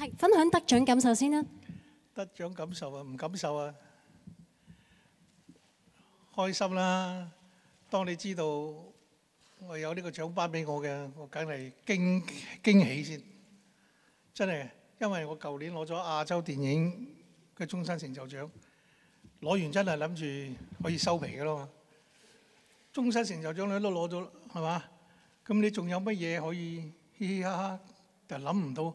係分享得獎感受先啦。得獎感受啊，唔感受啊，開心啦！當你知道我有呢個獎頒俾我嘅，我梗係驚驚喜先，真係，因為我舊年攞咗亞洲電影嘅终身成就獎，攞完真係諗住可以收皮噶啦嘛。终身成就獎你都攞咗，係嘛？咁你仲有乜嘢可以嘻嘻哈哈？就谂唔到，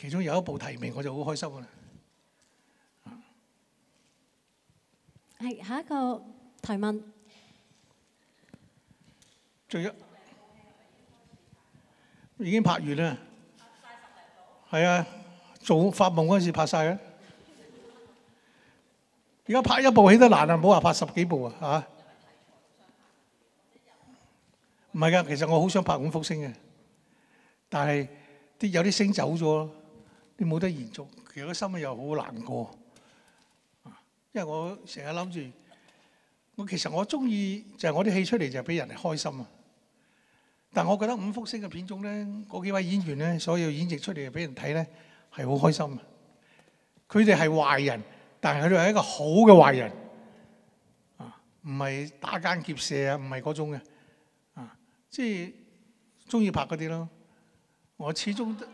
其中有一部提名，我就好開心㗎啦。係下一個提問，最一已經拍完啦，係啊，做發夢嗰陣時拍晒嘅。而家拍一部戲都難啊，唔好話拍十幾部啊嚇。唔係㗎，其實我好想拍五福星嘅，但係啲有啲星走咗，你冇得延續，其實個心又好難過。因為我成日諗住，我其實我中意就係我啲戲出嚟就俾人哋開心啊。但我覺得五福星嘅片種咧，嗰幾位演員咧，所有演繹出嚟俾人睇咧係好開心啊。佢哋係壞人，但係佢哋係一個好嘅壞人啊，唔係打奸劫舍啊，唔係嗰種嘅啊，即係中意拍嗰啲咯。我始終都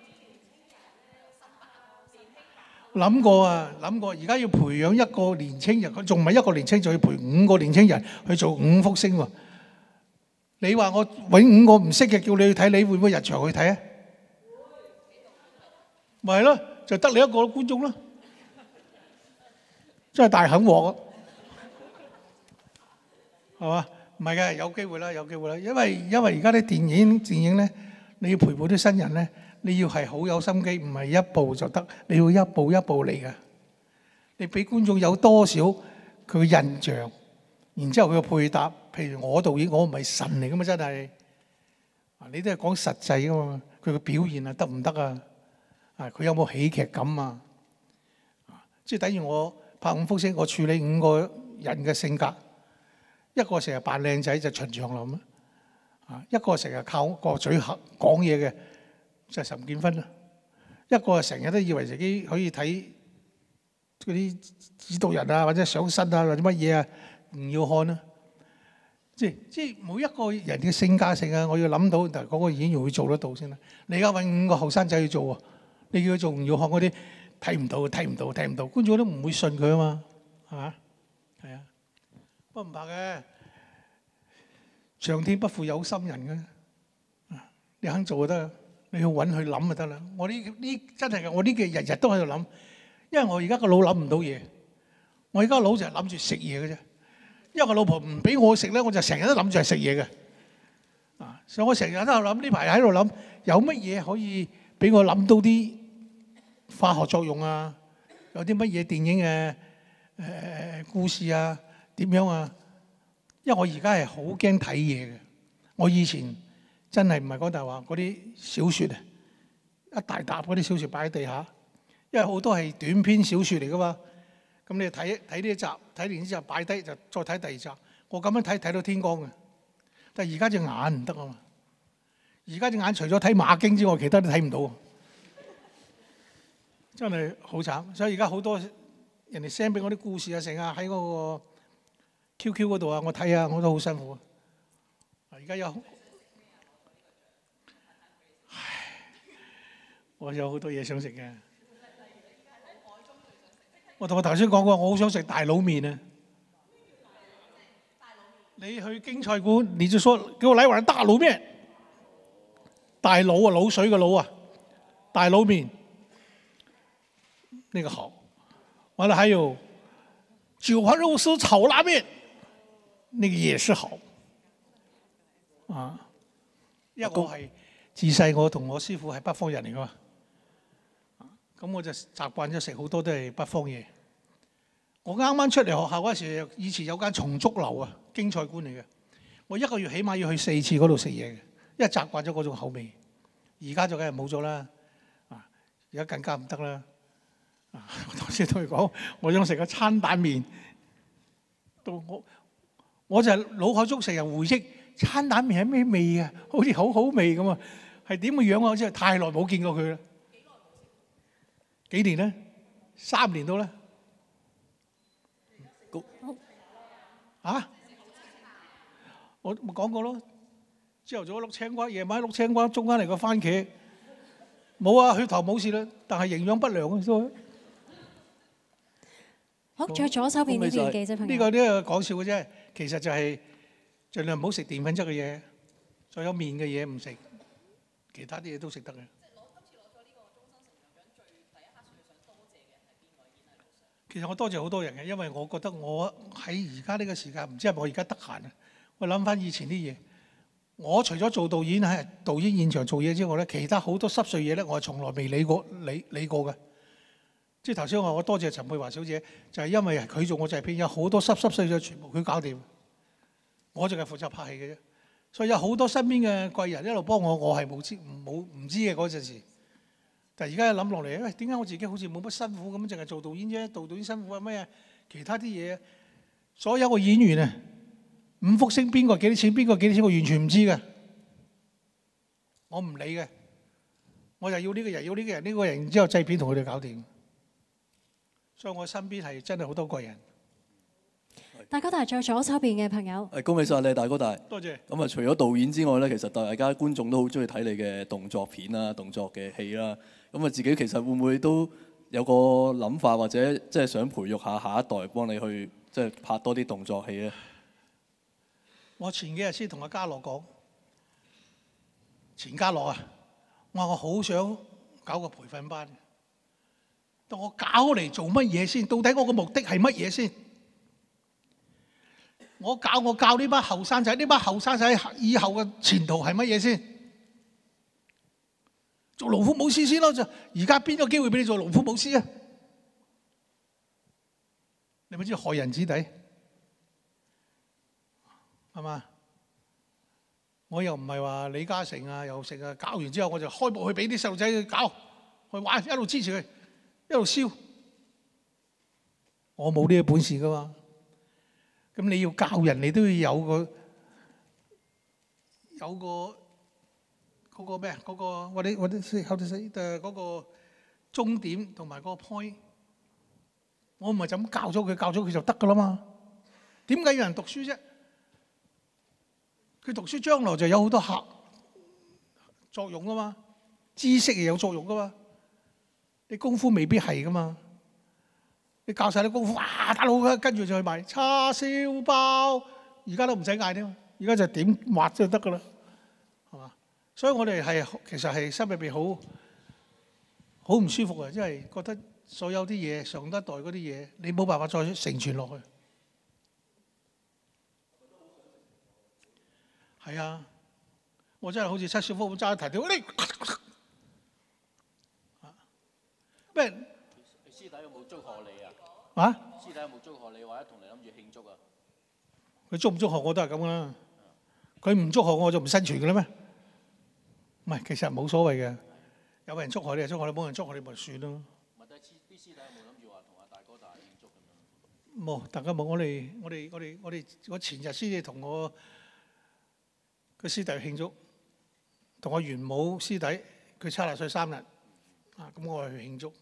諗過啊，諗過，而家要培養一個年青人，佢仲唔係一個年青，就要培五個年青人去做五福星喎。你話我揾五個唔識嘅叫你去睇，你會唔會入場去睇啊？咪係咯，就得你一個觀眾咯，真係大肯鑊啊！係嘛？唔係嘅，有機會啦，有機會啦。因為因為而家啲電影電影咧，你要陪伴啲新人咧，你要係好有心機，唔係一步就得，你要一步一步嚟嘅。你俾觀眾有多少佢嘅印象，然之後佢嘅配搭。譬如我導演，我唔係神嚟噶嘛，真係。啊，你都係講實際噶嘛，佢嘅表現啊得唔得啊？啊，佢有冇喜劇感啊？即係等於我拍五福星，我處理五個人嘅性格，一個成日扮靚仔就秦祥林啊，一個成日靠個嘴合講嘢嘅就係岑建勳啦，一個成日都以為自己可以睇嗰啲指導人啊，或者上身啊，或者乜嘢啊，吳耀漢啊。即係即每一個人嘅性格性啊，我要諗到，但係嗰個演員會做得到先啦。你而家揾五個後生仔去做喎，你叫佢做吳耀漢嗰啲，睇唔到，睇唔到，睇唔到，觀眾都唔會信佢啊嘛，係嘛？係啊，不過唔怕嘅，上天不負有心人嘅，你肯做就得，你要揾佢諗就得啦。我呢呢真係嘅，我呢幾日日都喺度諗，因為我而家個腦諗唔到嘢，我而家腦就係諗住食嘢嘅啫。因為我老婆唔俾我食咧，我就成日都諗住係食嘢嘅。啊，所以我成日都喺度諗，呢排喺度諗有乜嘢可以俾我諗到啲化學作用啊？有啲乜嘢電影嘅誒故事啊？點樣啊？因為我而家係好驚睇嘢嘅。我以前真係唔係講大話，嗰啲小説啊，一大沓嗰啲小説擺喺地下，因為好多係短篇小説嚟噶嘛。咁你睇睇呢一集，睇完之後擺低就再睇第二集。我咁樣睇睇到天光嘅，但係而家隻眼唔得啊嘛！而家隻眼除咗睇馬經之外，其他都睇唔到，真係好慘。所以而家好多人哋 send 俾我啲故事啊，成日喺嗰個 QQ 嗰度啊，我睇下我都好辛苦啊。而家有，我有好多嘢想食嘅。我同我头先讲过，我好想食大佬面啊！你去京菜馆，你就說給我來碗大佬面，大佬啊，卤水嘅卤啊，大佬面，那个好。完了还有九花肉丝炒拉面，那个也是好。啊，因為我係自细我同我师傅系北方人嚟噶嘛。咁我就習慣咗食好多都係北方嘢。我啱啱出嚟學校嗰時，以前有間松竹樓啊，京菜館嚟嘅。我一個月起碼要去四次嗰度食嘢嘅，因為習慣咗嗰種口味。而家就梗係冇咗啦，啊！而家更加唔得啦。啊！我頭先同佢講，我想食個餐蛋麵，到我我就腦海中成日回憶餐蛋麵係咩味啊？好似好好味咁啊！係點嘅樣啊？真係太耐冇見過佢啦。幾年咧？三年到啦。啊！我咪講過咯，朝頭早碌青瓜，夜晚碌青瓜，中間嚟個番茄，冇啊，血糖冇事啦，但係營養不良啊，都。好，仲有左手邊呢邊記者，朋友。呢個呢個講笑嘅啫，其實就係盡量唔好食澱粉質嘅嘢，再有麵嘅嘢唔食，其他啲嘢都食得嘅。其實我多謝好多人嘅，因為我覺得我喺而家呢個時間，唔知係咪我而家得閒啊？我諗翻以前啲嘢，我除咗做導演喺導演現場做嘢之外咧，其他好多濕碎嘢咧，我係從來未理過理理過嘅。即係頭先我話我多謝陳佩華小姐，就係因為佢做我製片，有好多濕濕碎碎全部佢搞掂，我就係負責拍戲嘅啫。所以有好多身邊嘅貴人一路幫我，我係冇知冇唔知嘅嗰陣時。但係而家諗落嚟，喂，點解我自己好似冇乜辛苦咁，淨係做導演啫？做導演辛苦啊咩啊？其他啲嘢，所有個演員啊，五福星邊個幾多錢？邊個幾多錢？我完全唔知嘅，我唔理嘅，我就要呢個人，要呢個人，呢個人，然之後製片同佢哋搞掂。所以我身邊係真係好多貴人。大哥大，在左手邊嘅朋友。誒，恭喜晒你，大哥大。多謝。咁啊，除咗導演之外咧，其實大家觀眾都好中意睇你嘅動作片啦、動作嘅戲啦。咁啊，自己其實會唔會都有個諗法，或者即係想培育下下一代，幫你去即係拍多啲動作戲咧？我前幾日先同阿嘉樂講，錢嘉樂啊，我話我好想搞個培訓班，但我搞嚟做乜嘢先？到底我個目的係乜嘢先？我教我教呢班後生仔，呢班後生仔以後嘅前途係乜嘢先？做龍虎武師先咯，就而家邊個機會俾你做龍虎武師啊？你咪知害人子弟係嘛？我又唔係話李嘉誠啊，又成啊，搞完之後我就開幕去俾啲細路仔去搞，去玩，一路支持佢，一路燒。我冇呢個本事噶嘛。咁你要教人，你都要有个有個嗰個咩啊？嗰個我哋我哋後頭識誒嗰個終點同埋嗰個 point。我唔係就咁教咗佢，教咗佢就得噶啦嘛？點解有人讀書啫？佢讀書將來就有好多客作用噶嘛？知識又有作用噶嘛？你功夫未必係噶嘛？你教晒啲功夫，哇！大佬跟住就去賣叉燒包，而家都唔使嗌添，而家就點畫就得噶啦，所以我哋係其實係心入邊好好唔舒服啊！因為覺得所有啲嘢上一代嗰啲嘢，你冇辦法再承傳落去。係啊，我真係好似七小福咁揸一提條，你咩？師弟有冇祝賀你啊？啊？師弟有冇祝賀你，或者同你諗住慶祝啊？佢祝唔祝賀我都係咁啦。佢唔祝賀我就唔生存嘅啦咩？唔係，其實冇所謂嘅。有人祝賀你就祝賀你，冇人祝賀你咪算咯。啲師弟冇諗住話同阿大哥大慶祝咁樣？冇，大家冇。我哋我哋我哋我哋我前日先至同我個師弟慶祝，同我元武師弟佢七十歲生日啊，咁我係去慶祝。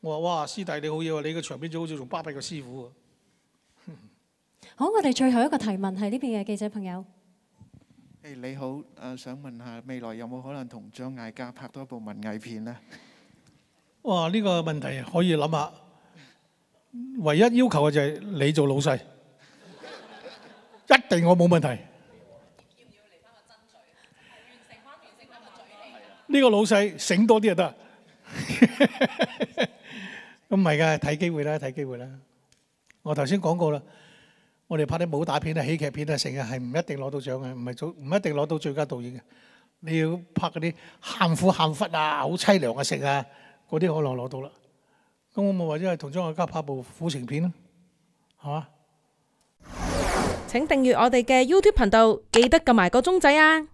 我話：哇，師弟你好嘢喎！你個場邊就好似仲巴閉個師傅喎。好，我哋最後一個提問係呢邊嘅記者朋友。誒你好，誒想問下未來有冇可能同張艾嘉拍多部文藝片呢？哇！呢個問題可以諗下。唯一要求嘅就係你做老细，一定我冇問題。呢個老細醒多啲就得。咁唔係㗎，睇機會啦，睇機會啦。我頭先講過啦，我哋拍啲武打片啊、喜劇片啊，成日係唔一定攞到獎嘅，唔係做唔一定攞到最佳導演嘅。你要拍嗰啲喊苦喊忽啊、好凄涼嘅食啊，嗰啲可能攞到啦。咁我咪或者係同張愛嘉拍部苦情片咯，係嘛？請訂閱我哋嘅 YouTube 頻道，記得撳埋個鐘仔啊！